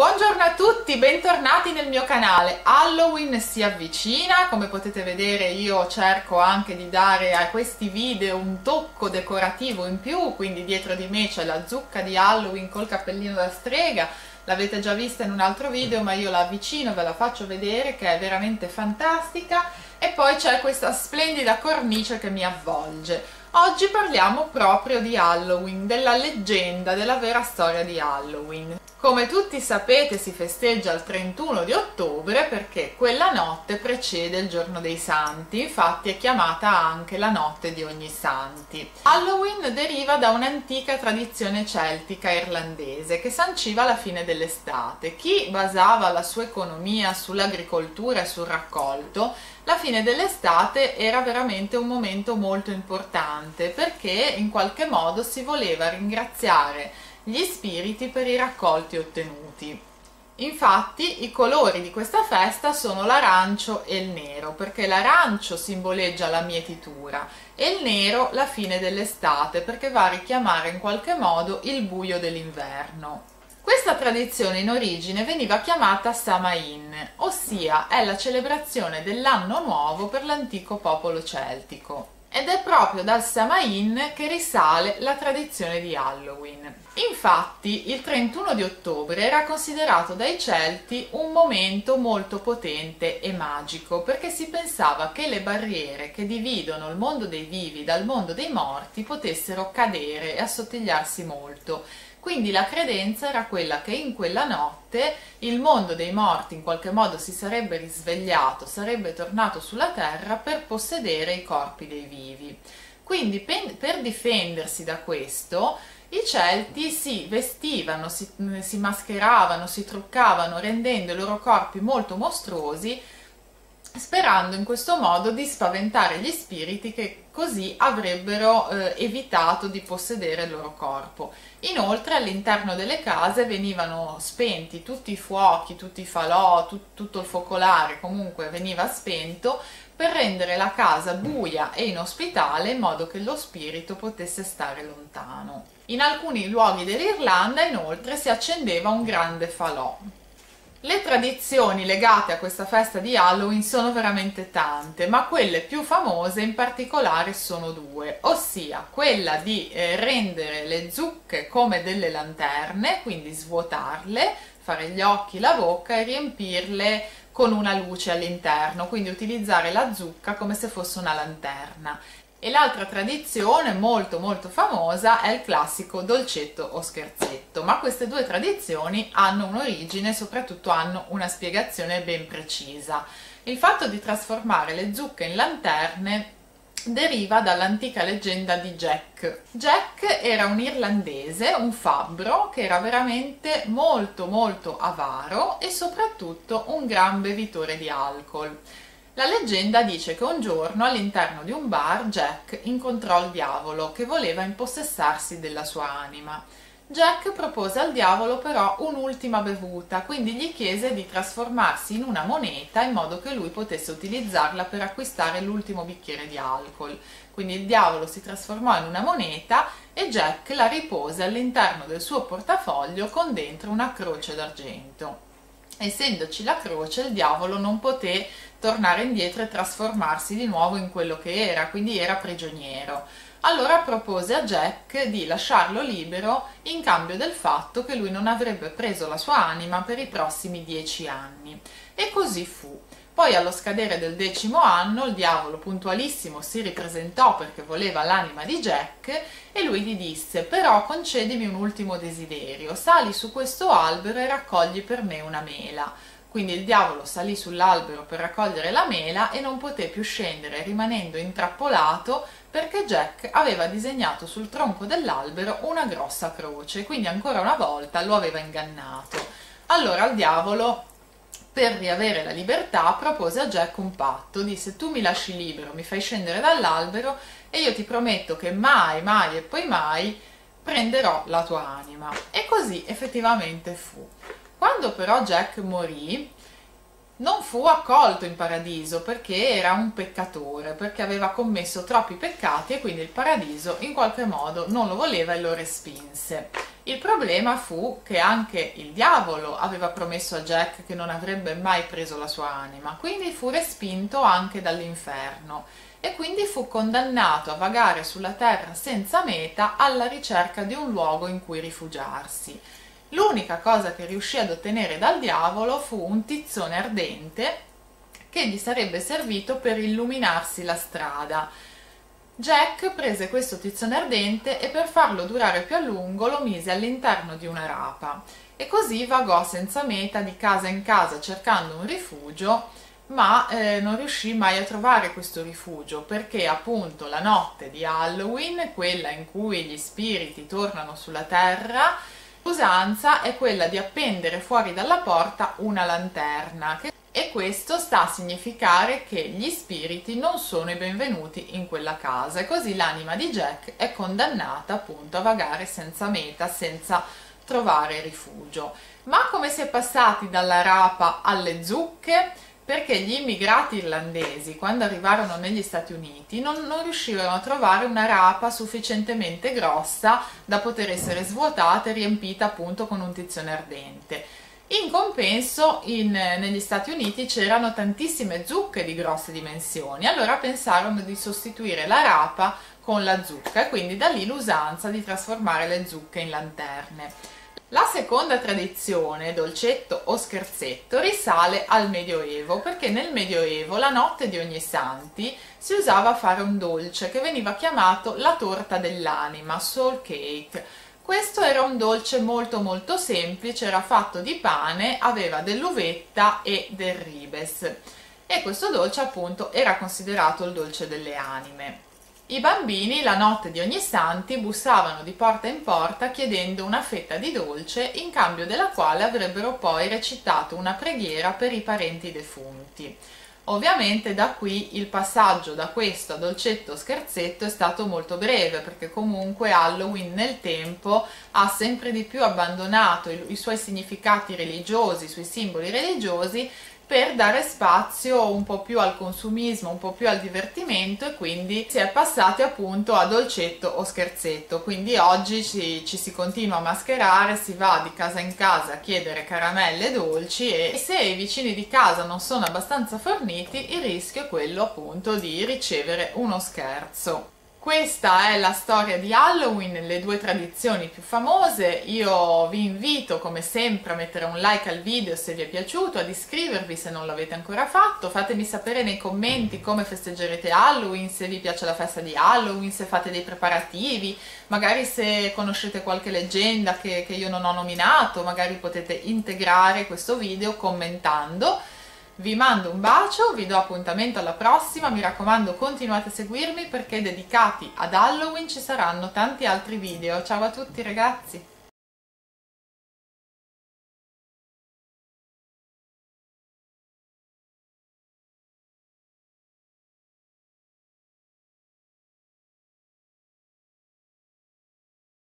Buongiorno a tutti, bentornati nel mio canale. Halloween si avvicina, come potete vedere io cerco anche di dare a questi video un tocco decorativo in più, quindi dietro di me c'è la zucca di Halloween col cappellino da strega, l'avete già vista in un altro video ma io la avvicino, ve la faccio vedere che è veramente fantastica e poi c'è questa splendida cornice che mi avvolge. Oggi parliamo proprio di Halloween, della leggenda, della vera storia di Halloween. Come tutti sapete si festeggia il 31 di ottobre perché quella notte precede il giorno dei santi, infatti è chiamata anche la notte di ogni santi. Halloween deriva da un'antica tradizione celtica irlandese che sanciva la fine dell'estate. Chi basava la sua economia sull'agricoltura e sul raccolto, la fine dell'estate era veramente un momento molto importante perché in qualche modo si voleva ringraziare gli spiriti per i raccolti ottenuti. Infatti i colori di questa festa sono l'arancio e il nero, perché l'arancio simboleggia la mietitura e il nero la fine dell'estate, perché va a richiamare in qualche modo il buio dell'inverno. Questa tradizione in origine veniva chiamata Samain, ossia è la celebrazione dell'anno nuovo per l'antico popolo celtico. Ed è proprio dal Samain che risale la tradizione di Halloween. Infatti il 31 di ottobre era considerato dai Celti un momento molto potente e magico perché si pensava che le barriere che dividono il mondo dei vivi dal mondo dei morti potessero cadere e assottigliarsi molto quindi la credenza era quella che in quella notte il mondo dei morti in qualche modo si sarebbe risvegliato, sarebbe tornato sulla terra per possedere i corpi dei vivi. Quindi per difendersi da questo i Celti si vestivano, si, si mascheravano, si truccavano rendendo i loro corpi molto mostruosi sperando in questo modo di spaventare gli spiriti che così avrebbero eh, evitato di possedere il loro corpo. Inoltre all'interno delle case venivano spenti tutti i fuochi, tutti i falò, tu, tutto il focolare comunque veniva spento per rendere la casa buia e inospitale in modo che lo spirito potesse stare lontano. In alcuni luoghi dell'Irlanda inoltre si accendeva un grande falò. Le tradizioni legate a questa festa di Halloween sono veramente tante, ma quelle più famose in particolare sono due, ossia quella di eh, rendere le zucche come delle lanterne, quindi svuotarle, fare gli occhi, la bocca e riempirle con una luce all'interno, quindi utilizzare la zucca come se fosse una lanterna e l'altra tradizione molto molto famosa è il classico dolcetto o scherzetto, ma queste due tradizioni hanno un'origine e soprattutto hanno una spiegazione ben precisa. Il fatto di trasformare le zucche in lanterne deriva dall'antica leggenda di Jack. Jack era un irlandese, un fabbro, che era veramente molto molto avaro e soprattutto un gran bevitore di alcol. La leggenda dice che un giorno all'interno di un bar Jack incontrò il diavolo che voleva impossessarsi della sua anima. Jack propose al diavolo però un'ultima bevuta, quindi gli chiese di trasformarsi in una moneta in modo che lui potesse utilizzarla per acquistare l'ultimo bicchiere di alcol. Quindi il diavolo si trasformò in una moneta e Jack la ripose all'interno del suo portafoglio con dentro una croce d'argento. Essendoci la croce, il diavolo non poté tornare indietro e trasformarsi di nuovo in quello che era, quindi era prigioniero. Allora propose a Jack di lasciarlo libero in cambio del fatto che lui non avrebbe preso la sua anima per i prossimi dieci anni. E così fu. Poi allo scadere del decimo anno il diavolo puntualissimo si ripresentò perché voleva l'anima di Jack e lui gli disse però concedimi un ultimo desiderio, sali su questo albero e raccogli per me una mela. Quindi il diavolo salì sull'albero per raccogliere la mela e non poté più scendere rimanendo intrappolato perché Jack aveva disegnato sul tronco dell'albero una grossa croce, quindi ancora una volta lo aveva ingannato. Allora il diavolo per riavere la libertà propose a Jack un patto, disse tu mi lasci libero, mi fai scendere dall'albero e io ti prometto che mai, mai e poi mai prenderò la tua anima. E così effettivamente fu. Quando però Jack morì, non fu accolto in paradiso perché era un peccatore, perché aveva commesso troppi peccati e quindi il paradiso in qualche modo non lo voleva e lo respinse. Il problema fu che anche il diavolo aveva promesso a Jack che non avrebbe mai preso la sua anima, quindi fu respinto anche dall'inferno e quindi fu condannato a vagare sulla terra senza meta alla ricerca di un luogo in cui rifugiarsi. L'unica cosa che riuscì ad ottenere dal diavolo fu un tizzone ardente che gli sarebbe servito per illuminarsi la strada. Jack prese questo tizzone ardente e per farlo durare più a lungo lo mise all'interno di una rapa e così vagò senza meta di casa in casa cercando un rifugio ma eh, non riuscì mai a trovare questo rifugio perché appunto la notte di Halloween, quella in cui gli spiriti tornano sulla terra, l'usanza è quella di appendere fuori dalla porta una lanterna e questo sta a significare che gli spiriti non sono i benvenuti in quella casa e così l'anima di Jack è condannata appunto a vagare senza meta, senza trovare rifugio. Ma come si è passati dalla rapa alle zucche? Perché gli immigrati irlandesi, quando arrivarono negli Stati Uniti, non, non riuscirono a trovare una rapa sufficientemente grossa da poter essere svuotata e riempita appunto con un tizione ardente in compenso in, negli Stati Uniti c'erano tantissime zucche di grosse dimensioni, allora pensarono di sostituire la rapa con la zucca e quindi da lì l'usanza di trasformare le zucche in lanterne. La seconda tradizione, dolcetto o scherzetto, risale al Medioevo, perché nel Medioevo la notte di ogni santi si usava fare un dolce che veniva chiamato la torta dell'anima, soul cake questo era un dolce molto molto semplice, era fatto di pane, aveva dell'uvetta e del ribes e questo dolce appunto era considerato il dolce delle anime. I bambini la notte di ogni santi bussavano di porta in porta chiedendo una fetta di dolce in cambio della quale avrebbero poi recitato una preghiera per i parenti defunti. Ovviamente da qui il passaggio da questo a dolcetto scherzetto è stato molto breve perché comunque Halloween nel tempo ha sempre di più abbandonato i, i suoi significati religiosi, i suoi simboli religiosi per dare spazio un po' più al consumismo, un po' più al divertimento e quindi si è passati appunto a dolcetto o scherzetto. Quindi oggi ci, ci si continua a mascherare, si va di casa in casa a chiedere caramelle dolci e se i vicini di casa non sono abbastanza forniti il rischio è quello appunto di ricevere uno scherzo. Questa è la storia di Halloween, le due tradizioni più famose. Io vi invito come sempre a mettere un like al video se vi è piaciuto, ad iscrivervi se non l'avete ancora fatto. Fatemi sapere nei commenti come festeggerete Halloween, se vi piace la festa di Halloween, se fate dei preparativi, magari se conoscete qualche leggenda che, che io non ho nominato, magari potete integrare questo video commentando. Vi mando un bacio, vi do appuntamento alla prossima, mi raccomando continuate a seguirmi perché dedicati ad Halloween ci saranno tanti altri video. Ciao a tutti ragazzi!